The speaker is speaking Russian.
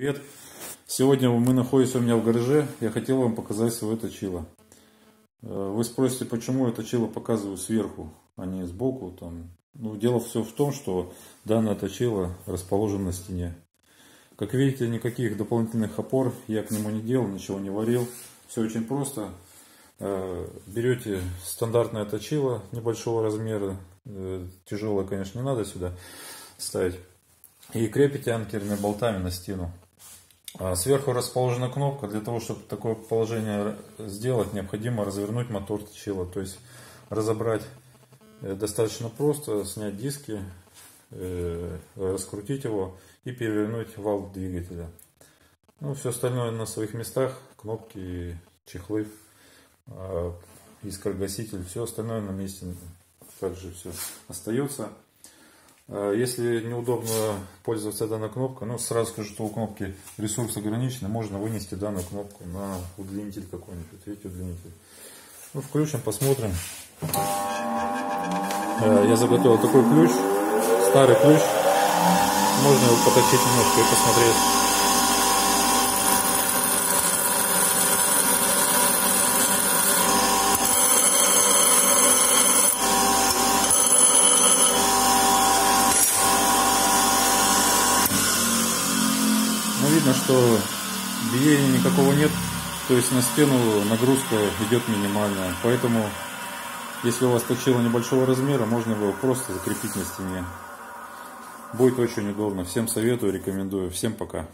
Привет! Сегодня мы находимся у меня в гараже. Я хотел вам показать свое точило. Э, вы спросите, почему я точило показываю сверху, а не сбоку. Там. Ну, дело все в том, что данное точило расположено на стене. Как видите, никаких дополнительных опор я к нему не делал, ничего не варил. Все очень просто. Э, берете стандартное точило небольшого размера. Э, Тяжелое, конечно, не надо сюда ставить. И крепите анкерными болтами на стену. А сверху расположена кнопка. Для того, чтобы такое положение сделать, необходимо развернуть мотор точила. То есть разобрать э, достаточно просто, снять диски, э, раскрутить его и перевернуть вал двигателя. Ну, все остальное на своих местах. Кнопки, чехлы, а, искрогаситель. Все остальное на месте также все остается. Э, если неудобно пользоваться данной кнопкой, ну сразу скажу, что у кнопки ресурс ограничен, можно вынести данную кнопку на удлинитель какой-нибудь. Видите, удлинитель. Ну, включим, посмотрим. Э, я заготовил такой ключ, старый ключ. Можно его поточить немножко и посмотреть. Видно, что биения никакого нет, то есть на стену нагрузка идет минимальная. Поэтому, если у вас точило небольшого размера, можно его просто закрепить на стене. Будет очень удобно. Всем советую, рекомендую. Всем пока.